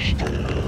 storm.